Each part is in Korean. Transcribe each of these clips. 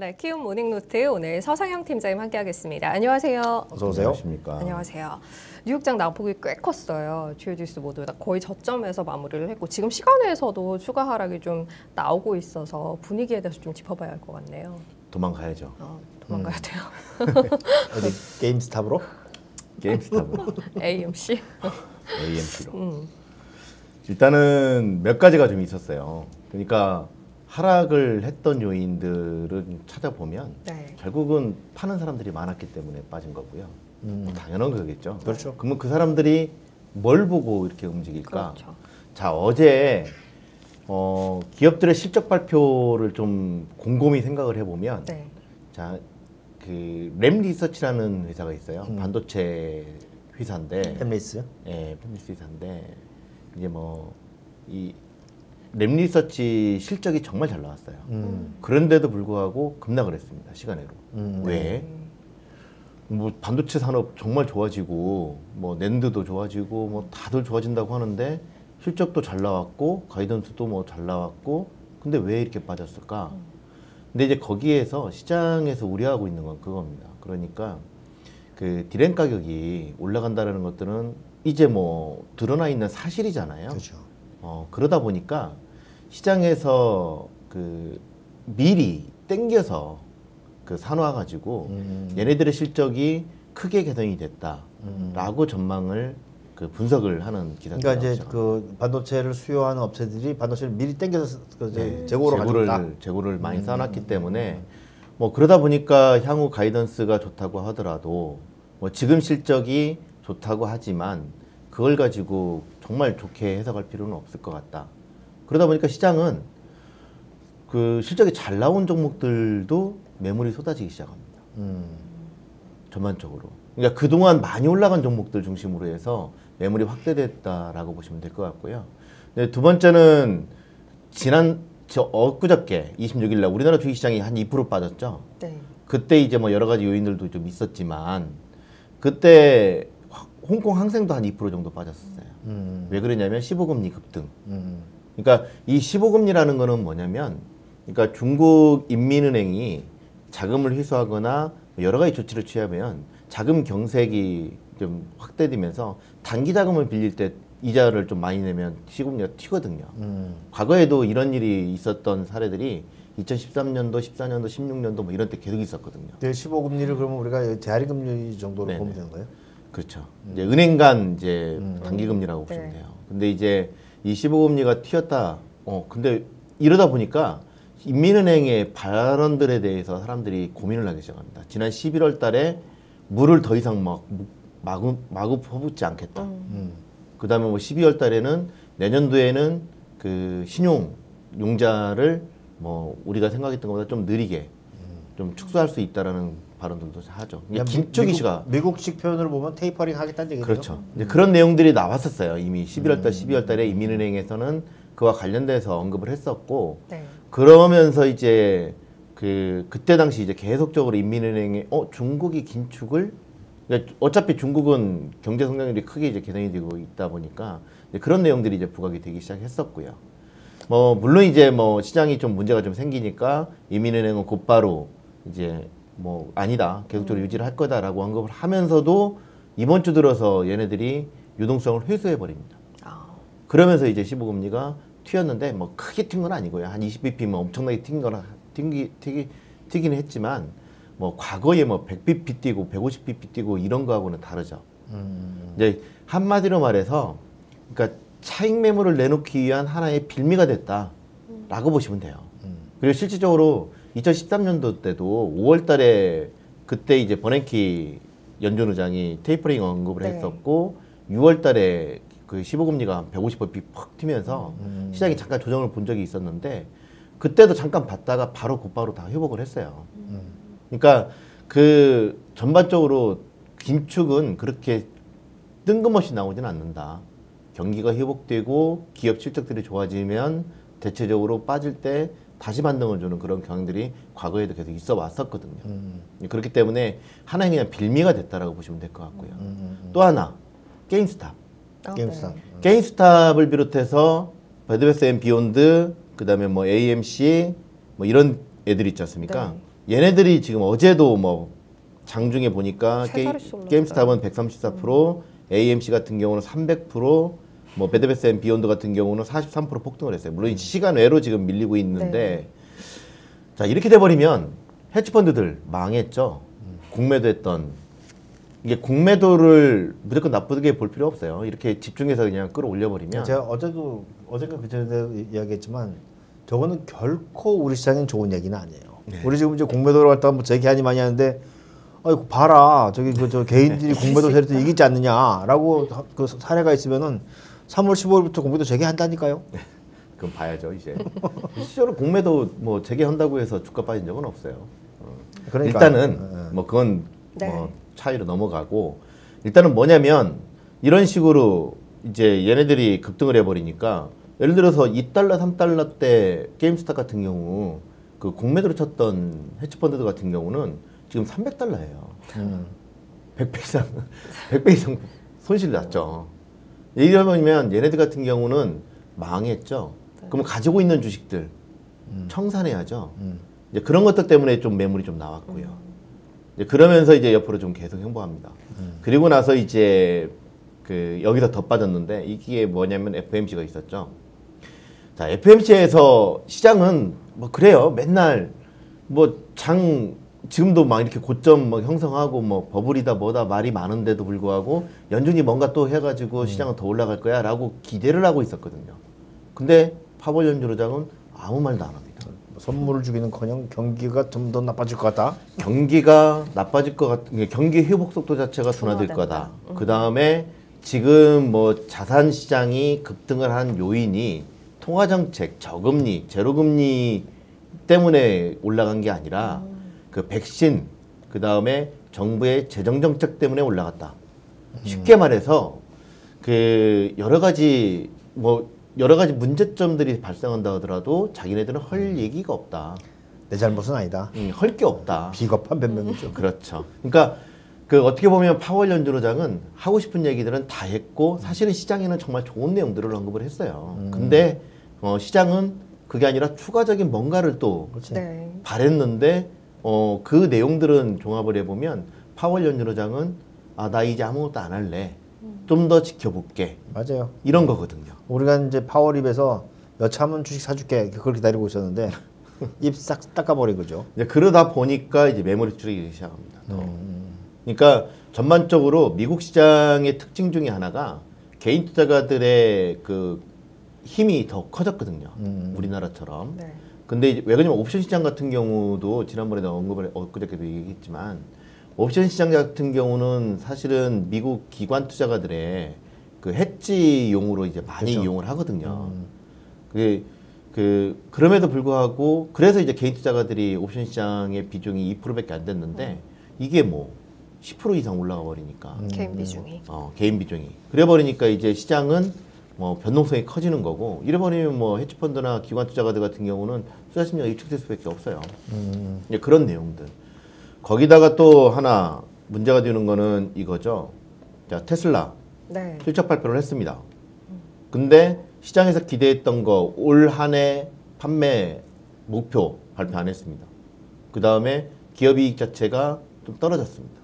네, 키움 모닝노트 오늘 서상영 팀장님 함께하겠습니다. 안녕하세요. 어서 오세요. 안녕하십니까. 안녕하세요. 뉴욕장 낙폭이 꽤 컸어요. 주요 지수 모두 다 거의 저점에서 마무리를 했고 지금 시간에서도 추가 하락이 좀 나오고 있어서 분위기에 대해서 좀 짚어봐야 할 것 같네요. 도망가야죠. 어, 도망가야 음. 돼요. 어디 게임스탑으로? 게임스탑으로 AMC. AMC로. 음, 일단은 몇 가지가 좀 있었어요. 그러니까 하락을 했던 요인들은 찾아보면 네. 결국은 파는 사람들이 많았기 때문에 빠진 거고요. 뭐 당연한 거겠죠. 그렇죠. 그러면 그 사람들이 뭘 보고 이렇게 움직일까? 그렇죠. 자 어제 어, 기업들의 실적 발표를 좀 곰곰이 생각을 해보면 네. 자, 그 램 리서치라는 회사가 있어요. 음. 반도체 회사인데, 햄리스. 예, 램리스 회사인데 이제 뭐 이 램리서치 실적이 정말 잘 나왔어요. 음. 그런데도 불구하고 급락을 했습니다. 시간으로. 음. 왜? 뭐 반도체 산업 정말 좋아지고 뭐 낸드도 좋아지고 뭐 다들 좋아진다고 하는데 실적도 잘 나왔고 가이던스도 뭐 잘 나왔고 근데 왜 이렇게 빠졌을까? 근데 이제 거기에서 시장에서 우려하고 있는 건 그겁니다. 그러니까 그 디램 가격이 올라간다라는 것들은 이제 뭐 드러나 있는 사실이잖아요. 그렇죠. 어, 그러다 보니까 시장에서 그 미리 땡겨서 그 사놔 가지고 음. 얘네들의 실적이 크게 개선이 됐다라고 전망을 그 분석을 하는 기사가 그러니까 이제 그 반도체를 수요하는 업체들이 반도체를 미리 땡겨서 그 네, 재고로 재고를 가져다. 재고를 많이 음. 쌓아놨기 때문에 뭐 그러다 보니까 향후 가이던스가 좋다고 하더라도 뭐 지금 실적이 좋다고 하지만 그걸 가지고 정말 좋게 해석할 필요는 없을 것 같다. 그러다 보니까 시장은 그 실적이 잘 나온 종목들도 매물이 쏟아지기 시작합니다. 음. 전반적으로. 그러니까 그동안 많이 올라간 종목들 중심으로 해서 매물이 확대됐다라고 보시면 될 것 같고요. 네, 두 번째는 지난 저 엊그저께 26일 날 우리나라 주식 시장이 한 2% 빠졌죠. 네. 그때 이제 뭐 여러 가지 요인들도 좀 있었지만 그때 화- 홍콩 항생도 한 2% 정도 빠졌었어요. 음. 왜 그러냐면 15금리 급등. 음. 그러니까 이 15금리라는 거는 뭐냐면 그러니까 중국 인민은행이 자금을 회수하거나 여러 가지 조치를 취하면 자금 경색이 좀 확대되면서 단기 자금을 빌릴 때 이자를 좀 많이 내면 15금리가 튀거든요. 음. 과거에도 이런 일이 있었던 사례들이 2013년도, 14년도, 16년도 뭐 이런 때 계속 있었거든요. 근데 15금리를 그러면 우리가 대하리 금리 정도로 네네. 보면 되는 거예요? 그렇죠. 이제 은행 간 이제 음. 단기 금리라고 보시면 네. 돼요. 근데 이제 이 15금리가 튀었다. 어, 근데 이러다 보니까 인민은행의 발언들에 대해서 사람들이 고민을 하기 시작합니다. 지난 11월 달에 물을 더 이상 막 무- 마구 마구 퍼붓지 않겠다. 음. 음. 그 다음에 뭐 12월 달에는 내년도에는 그 신용 용자를 뭐 우리가 생각했던 것보다 좀 느리게 좀 축소할 수 있다라는 발언들도 하죠. 김쪽이 미국- 씨가 미국식 표현으로 보면 테이퍼링 하겠다는 얘기죠. 그렇죠. 이제 그런 내용들이 나왔었어요. 이미 11월 달, 12월 달에 이민은행에서는 그와 관련돼서 언급을 했었고 네. 그러면서 이제 그 그때 당시 이제 계속적으로 인민은행에 어 중국이 긴축을 그러니까 어차피 중국은 경제 성장률이 크게 이제 개선이 되고 있다 보니까 이제 그런 내용들이 이제 부각이 되기 시작했었고요. 뭐 물론 이제 뭐 시장이 좀 문제가 좀 생기니까 이민은행은 곧바로 이제 뭐 아니다 계속적으로 유지를 할 거다라고 언급을 하면서도 이번 주 들어서 얘네들이 유동성을 회수해 버립니다. 아, 그러면서 이제 15금리가 튀었는데 뭐 크게 튄 건 아니고요. 한 20bp면 엄청나게 튄 거나 튕기 튀기 튀기는 했지만 뭐 과거에 뭐 100bp 뛰고 150bp 뛰고 이런 거하고는 다르죠. 음. 이제 한마디로 말해서 그러니까 차익 매물을 내놓기 위한 하나의 빌미가 됐다라고 보시면 돼요. 음. 그리고 실질적으로 2013년도 때도 5월 달에 그때 이제 버냉키 연준 의장이 테이퍼링 언급을 네. 했었고 6월 달에 그 15금리가 150bp 팍 튀면서 음. 시장이 잠깐 조정을 본 적이 있었는데 그때도 잠깐 봤다가 바로 곧바로 다 회복을 했어요. 음. 그러니까 그 전반적으로 긴축은 그렇게 뜬금없이 나오진 않는다. 경기가 회복되고 기업 실적들이 좋아지면 대체적으로 빠질 때 다시 반등을 주는 그런 경향들이 과거에도 계속 있어 왔었거든요. 음. 그렇기 때문에 하나의 그냥 빌미가 됐다라고 보시면 될 것 같고요. 음. 음. 또 하나 GameStop. 아, GameStop. 네. GameStop을 비롯해서 Bed Bath and Beyond 그다음에 뭐 AMC 뭐 이런 애들 있지 않습니까? 네. 얘네들이 지금 어제도 뭐 장중에 보니까 세 게, 자릿수 올랐어요. GameStop은 134%, AMC 같은 경우는 300%, 뭐 Bed Bath and Beyond 같은 경우는 43% 폭등을 했어요. 물론 이 시간 외로 지금 밀리고 있는데 네. 자 이렇게 돼버리면 헤지펀드들 망했죠. 공매도 했던 이게 공매도를 무조건 나쁘게 볼 필요 없어요. 이렇게 집중해서 그냥 끌어올려 버리면 제가 어제도 어제가 그전에도 이야기했지만 저거는 결코 우리 시장엔 좋은 얘기는 아니에요. 네. 우리 지금 이제 공매도를 갖다가 뭐 재기하니 많이 하는데 아이고 봐라 저기 그 저 개인들이 공매도 세력도 이기지 않느냐라고 그 사례가 있으면은 3월 15일부터 공매도 재개한다니까요. 그럼 봐야죠 이제 실제로 공매도 뭐 재개한다고 해서 주가 빠진 적은 없어요. 어. 그러니까 일단은 예. 뭐 그건 네. 뭐 차이로 넘어가고 일단은 뭐냐면 이런 식으로 이제 얘네들이 급등을 해버리니까 예를 들어서 2달러, 3달러 때 게임스탑 같은 경우 그 공매도로 쳤던 헤지펀드 같은 경우는 지금 300달러예요. 음. 100배 이상, 100배 이상 손실이 났죠. 이러면 얘네들 같은 경우는 망했죠. 그러면 가지고 있는 주식들 청산해야죠. 음. 이제 그런 것들 때문에 좀 매물이 좀 나왔고요. 이제 그러면서 이제 옆으로 좀 계속 행보합니다. 그리고 나서 이제 그 여기서 더 빠졌는데 이게 뭐냐면 FMC가 있었죠. 자, FMC에서 시장은 뭐 그래요. 맨날 뭐 장 지금도 막 이렇게 고점 뭐 형성하고 뭐 버블이다 뭐다 말이 많은데도 불구하고 연준이 뭔가 또 해가지고 시장은 더 올라갈 거야 라고 기대를 하고 있었거든요. 근데 파월 연준 의장은 아무 말도 안 합니다. 뭐 선물을 주기는커녕 경기가 좀 더 나빠질 것 같다. 경기가 나빠질 것 같은 경기 회복 속도 자체가 둔화될. 거다. 그 다음에 지금 뭐 자산 시장이 급등을 한 요인이 통화 정책, 저금리, 제로금리 때문에 올라간 게 아니라 그 백신, 그 다음에 정부의 재정 정책 때문에 올라갔다. 쉽게 말해서 그 여러 가지 뭐 여러 가지 문제점들이 발생한다 하더라도 자기네들은 할 얘기가 없다. 내 잘못은 아니다. 할게 없다. 비겁한 변명이죠. 그렇죠. 그러니까 그 어떻게 보면 파월 연준의장은 하고 싶은 얘기들은 다 했고 사실은 시장에는 정말 좋은 내용들을 언급을 했어요. 근데 어, 시장은 그게 아니라 추가적인 뭔가를 또 그렇지. 네. 바랬는데 어, 그 내용들은 종합을 해보면 파월 연준의장은 아 나 이제 아무것도 안 할래. 좀 더 지켜볼게. 맞아요. 이런 거거든요. 우리가 이제 파월 입에서 여차하면 주식 사줄게 그걸 기다리고 있었는데 입 싹 닦아버린 거죠. 이제 그러다 보니까 이제 매물이 줄이기 시작합니다. 더. 음. 그러니까 전반적으로 미국 시장의 특징 중에 하나가 개인 투자가들의 그 힘이 더 커졌거든요. 음. 우리나라처럼. 네. 근데 이제 왜 그러냐면 옵션 시장 같은 경우도 지난번에도 언급을 엊그저께도 얘기했지만 옵션 시장 같은 경우는 사실은 미국 기관 투자가들의 그 해지용으로 이제 많이 그렇죠. 이용을 하거든요. 음. 그, 그 그럼에도 불구하고 그래서 이제 개인 투자가들이 옵션 시장의 비중이 2%밖에 안 됐는데 이게 뭐 10% 이상 올라가 버리니까 음. 개인 비중이. 어, 개인 비중이 그래 버리니까 이제 시장은 뭐 변동성이 커지는 거고 이래 버리면 뭐 헤지펀드나 기관 투자가들 같은 경우는 투자 심리가 위축될 수밖에 없어요. 음. 이제 그런 내용들. 거기다가 또 하나 문제가 되는 거는 이거죠. 자 테슬라 네. 실적 발표를 했습니다. 근데 시장에서 기대했던 거 올 한 해 판매 목표 발표 안 했습니다. 그 다음에 기업이익 자체가 좀 떨어졌습니다.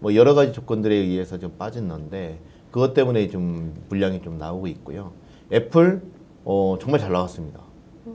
뭐 여러 가지 조건들에 의해서 좀 빠졌는데 그것 때문에 좀 물량이 좀 나오고 있고요. 애플 어, 정말 잘 나왔습니다.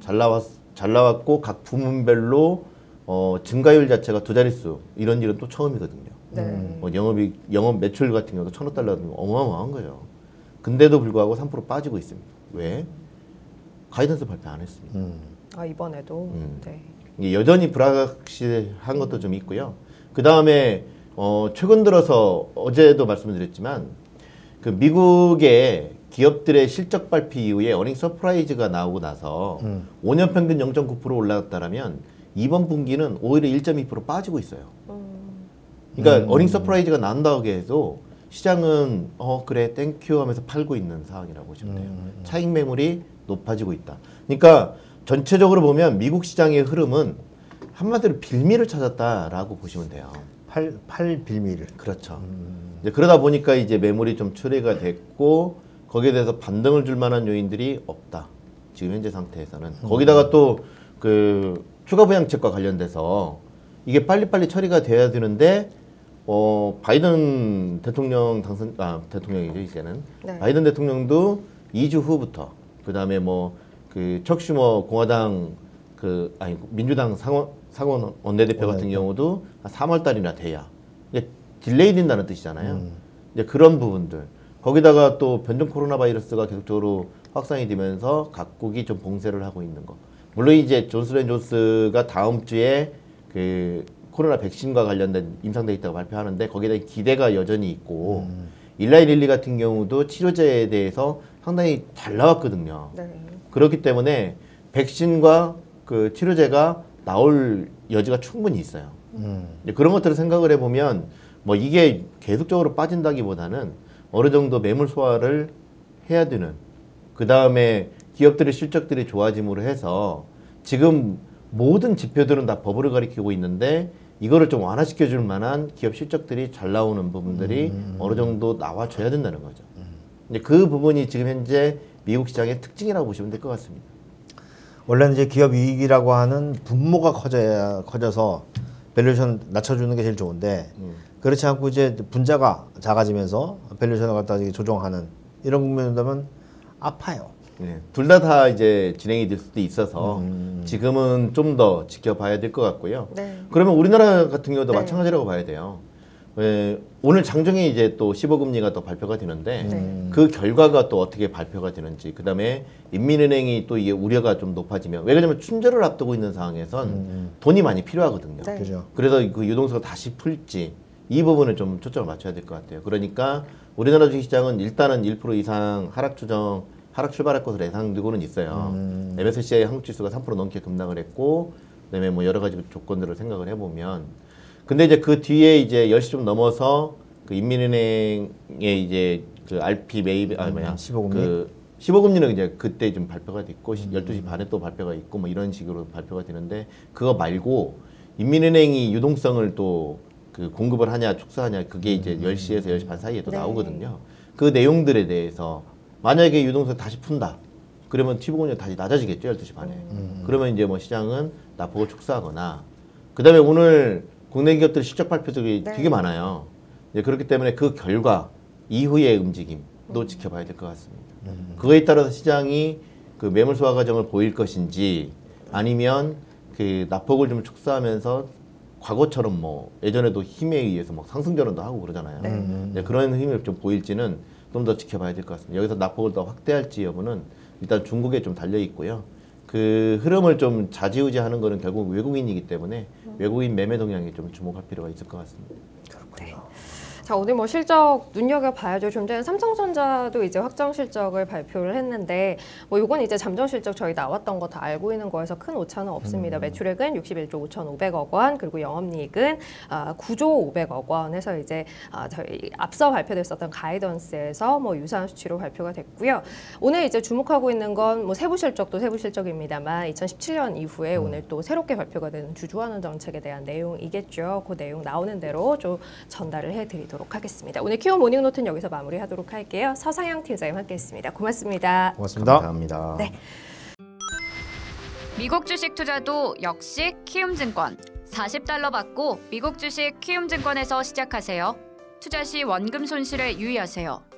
잘 나왔 잘 나왔고 각 부문별로 어, 증가율 자체가 두 자릿수 이런 일은 또 처음이거든요. 네. 뭐 영업이 영업 매출 같은 경우도 천억 달러는 어마어마한 거죠. 근데도 불구하고 3% 빠지고 있습니다. 왜? guidance 발표 안 했습니다. 음. 아 이번에도. 음. 네. 여전히 불확실한 것도 좀 있고요. 그 다음에 어, 최근 들어서 어제도 말씀드렸지만 그 미국의 기업들의 실적 발표 이후에 earning surprise가 나오고 나서 음. 5년 평균 0.9% 올라갔다라면 이번 분기는 오히려 1.2% 빠지고 있어요. 음. 그러니까 음. earning surprise가 난다고 해도 시장은 어 그래 thank you 하면서 팔고 있는 상황이라고 보시면 돼요. 음. 차익 매물이 높아지고 있다. 그러니까 전체적으로 보면 미국 시장의 흐름은 한마디로 빌미를 찾았다라고 보시면 돼요. 팔, 팔 빌미를. 그렇죠. 음. 이제 그러다 보니까 이제 매물이 좀 출회가 됐고 거기에 대해서 반등을 줄 만한 요인들이 없다. 지금 현재 상태에서는 거기다가 또 그 추가 부양책과 관련돼서 이게 빨리빨리 처리가 돼야 되는데 어 바이든 대통령 당선 아 대통령이죠 이제는 네. 바이든 대통령도 2주 후부터 그다음에 뭐 그 척 슈머 공화당 그 아니 민주당 상원 상원 원내대표 같은 원내대표. 경우도 한 3월 달이나 돼야 delay 된다는 뜻이잖아요. 음. 이제 그런 부분들 거기다가 또 변종 코로나 바이러스가 계속적으로 확산이 되면서 각국이 좀 봉쇄를 하고 있는 거. 물론 이제 Johnson and Johnson이 다음 주에 그 코로나 백신과 관련된 임상 데이터가 발표하는데 거기에 대한 기대가 여전히 있고 일라이 릴리 같은 경우도 치료제에 대해서 상당히 잘 나왔거든요. 네. 그렇기 때문에 백신과 그 치료제가 나올 여지가 충분히 있어요. 음. 그런 것들을 생각을 해보면 뭐 이게 계속적으로 빠진다기보다는 어느 정도 매물 소화를 해야 되는 그 다음에 기업들의 실적들이 좋아짐으로 해서 지금 모든 지표들은 다 버블을 가리키고 있는데 이거를 좀 완화시켜 줄 만한 기업 실적들이 잘 나오는 부분들이 어느 정도 나와줘야 된다는 거죠. 이제 그 부분이 지금 현재 미국 시장의 특징이라고 보시면 될 것 같습니다. 원래는 이제 기업 이익이라고 하는 분모가 커져야 커져서 valuation 낮춰주는 게 제일 좋은데 음. 그렇지 않고 이제 분자가 작아지면서 valuation을 갖다 조정하는 이런 국면이 되면 아파요. 네, 둘다다 이제 진행이 될 수도 있어서 음. 지금은 좀 더 지켜봐야 될 것 같고요. 네. 그러면 우리나라 같은 경우도 네. 마찬가지라고 봐야 돼요. 왜 오늘 장중에 이제 또 15금리가 또 발표가 되는데 네. 그 결과가 또 어떻게 발표가 되는지 그다음에 인민은행이 또 이게 우려가 좀 높아지면 왜 그러냐면 춘절을 앞두고 있는 상황에선 음. 돈이 많이 필요하거든요. 네. 그래서 그 유동성을 다시 풀지 이 부분을 좀 초점을 맞춰야 될 것 같아요. 그러니까 우리나라 주식시장은 일단은 1% 이상 하락 추정 하락 출발할 것으로 예상되고는 있어요. 음. MSCI 한국 지수가 3% 넘게 급락을 했고 그다음에 뭐 여러 가지 조건들을 생각을 해보면 근데 이제 그 뒤에 이제 10시 좀 넘어서 그 인민은행의 이제 그 RP 매입 아 뭐야 음, 15금리? 그 15금리는 이제 그때 좀 발표가 됐고 음. 12시 반에 또 발표가 있고 뭐 이런 식으로 발표가 되는데 그거 말고 인민은행이 유동성을 또 그 공급을 하냐 축소하냐 그게 이제 음. 10시에서 10시 반 사이에 또 네. 나오거든요. 그 내용들에 대해서 만약에 유동성 다시 푼다. 그러면 T-보건이 다시 낮아지겠죠 12시 반에. 음. 그러면 이제 뭐 시장은 낙폭을 축소하거나 그다음에 오늘 국내 기업들 실적 발표들이 네. 되게 많아요. 이제 그렇기 때문에 그 결과 이후의 움직임도 지켜봐야 될 것 같습니다. 그거에 따라서 시장이 그 매물 소화 과정을 보일 것인지 아니면 그 낙폭을 좀 축소하면서 과거처럼 뭐 예전에도 힘에 의해서 막 상승 전환도 하고 그러잖아요. 네. 네, 그런 힘을 좀 보일지는 좀 더 지켜봐야 될 것 같습니다. 여기서 낙폭을 더 확대할지 여부는 일단 중국에 좀 달려 있고요. 그 흐름을 좀 좌지우지하는 거는 결국 외국인이기 때문에 외국인 매매 동향에 좀 주목할 필요가 있을 것 같습니다. 자 오늘 뭐 실적 눈여겨 봐야죠. 좀 전에 삼성전자도 이제 확정 실적을 발표를 했는데 뭐 이건 이제 잠정 실적 저희 나왔던 거 다 알고 있는 거에서 큰 오차는 없습니다. 매출액은 61조 5,500억 원 그리고 영업이익은 아, 9조 500억 원 해서 이제 아, 저희 앞서 발표됐었던 가이던스에서 뭐 유사한 수치로 발표가 됐고요. 오늘 이제 주목하고 있는 건 뭐 세부 실적도 세부 실적입니다만 2017년 이후에 오늘 또 새롭게 발표가 되는 주주환원 정책에 대한 내용이겠죠. 그 내용 나오는 대로 좀 전달을 해드리 도록 하겠습니다. 오늘 키움 모닝노트는 여기서 마무리하도록 할게요. 서상영 팀장님 함께했습니다. 고맙습니다. 고맙습니다. 감사합니다. 네. 미국 주식 투자도 역시 키움증권. 40달러 받고 미국 주식 키움증권에서 시작하세요. 투자 시 원금 손실에 유의하세요.